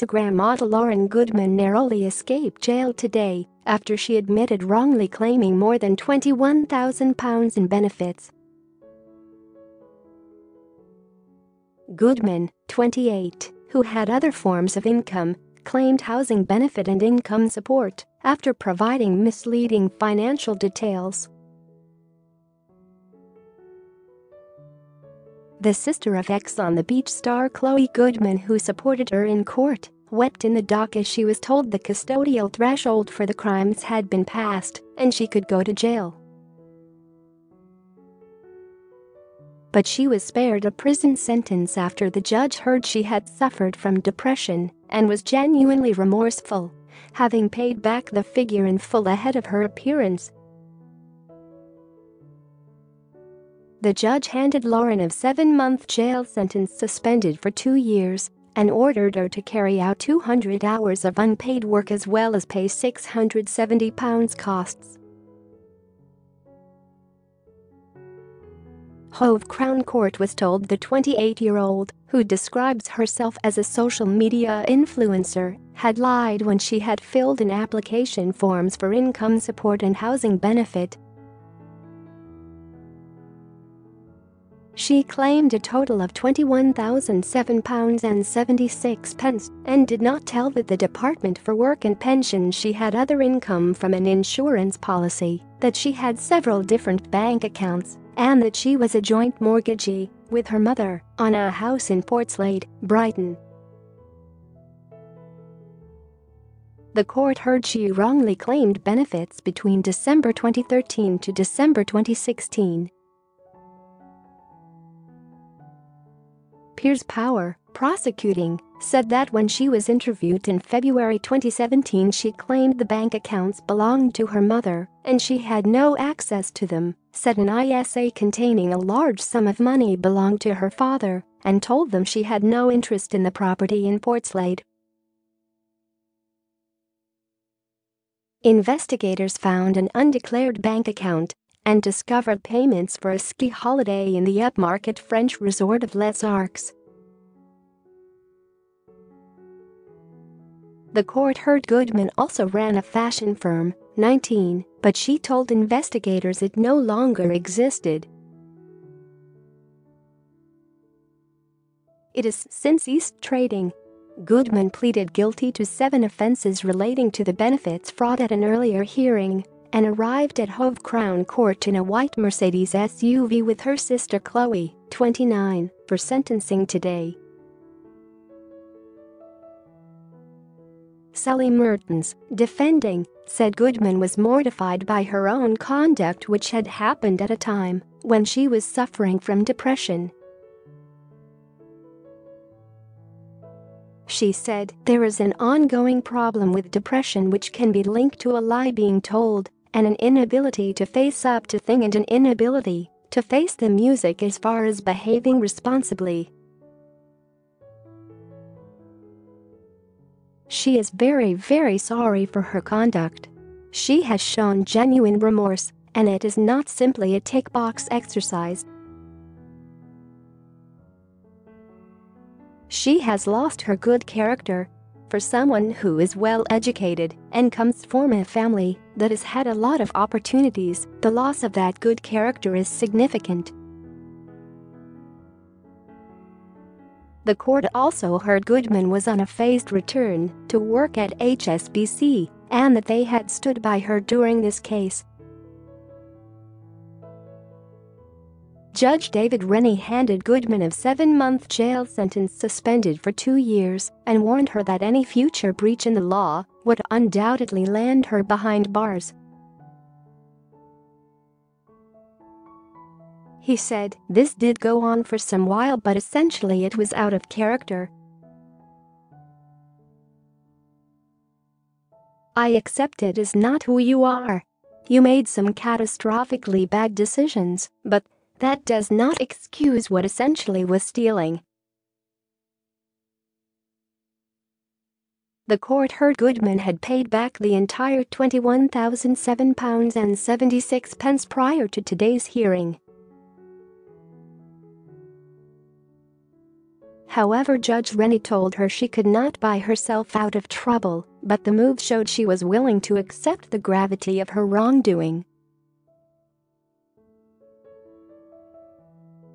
Instagram model Lauryn Goodman narrowly escaped jail today after she admitted wrongly claiming more than £21,000 in benefits. Goodman, 28, who had other forms of income, claimed housing benefit and income support after providing misleading financial details. The sister of Ex on the Beach star Chloe Goodman who supported her in court wept in the dock as she was told the custodial threshold for the crimes had been passed and she could go to jail. But she was spared a prison sentence after the judge heard she had suffered from depression and was genuinely remorseful, having paid back the figure in full ahead of her appearance The judge handed Lauryn a seven-month jail sentence suspended for two years and ordered her to carry out 200 hours of unpaid work as well as pay £670 costs. Hove Crown Court was told the 28-year-old, who describes herself as a social media influencer, had lied when she had filled in application forms for income support and housing benefit She claimed a total of £21,007.76 and did not tell that the Department for Work and Pensions she had other income from an insurance policy, that she had several different bank accounts, and that she was a joint mortgagee with her mother on a house in Portslade, Brighton. The court heard she wrongly claimed benefits between December 2013 to December 2016 Piers Power, prosecuting, said that when she was interviewed in February 2017 she claimed the bank accounts belonged to her mother and she had no access to them, said an ISA containing a large sum of money belonged to her father, and told them she had no interest in the property in Portslade. Investigators found an undeclared bank account and discovered payments for a ski holiday in the upmarket French resort of Les Arcs. The court heard Goodman also ran a fashion firm, 19, but she told investigators it no longer existed. It has since ceased trading. Goodman pleaded guilty to seven offenses relating to the benefits fraud at an earlier hearing and arrived at Hove Crown Court in a white Mercedes SUV with her sister Chloe, 29, for sentencing today. Sally Mertens, defending, said Goodman was mortified by her own conduct which had happened at a time when she was suffering from depression. She said there is an ongoing problem with depression which can be linked to a lie being told and an inability to face up to thing and an inability to face the music as far as behaving responsibly. She is very very sorry for her conduct. She has shown genuine remorse, and it is not simply a tick box exercise. She has lost her good character for someone who is well educated and comes from a family that has had a lot of opportunities, the loss of that good character is significant. The court also heard Goodman was on a phased return to work at HSBC and that they had stood by her during this case Judge David Rennie handed Goodman a seven-month jail sentence suspended for two years and warned her that any future breach in the law would undoubtedly land her behind bars. He said, this did go on for some while but essentially it was out of character. I accept it is not who you are. You made some catastrophically bad decisions, but that does not excuse what essentially was stealing. The court heard Goodman had paid back the entire £21,007.76 prior to today's hearing. However Judge Rennie told her she could not buy herself out of trouble, but the move showed she was willing to accept the gravity of her wrongdoing.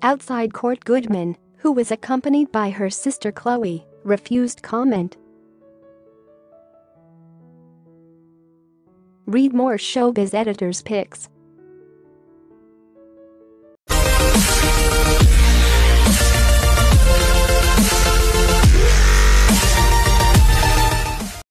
Outside court Goodman, who was accompanied by her sister Chloe, refused comment. Read more showbiz editors picks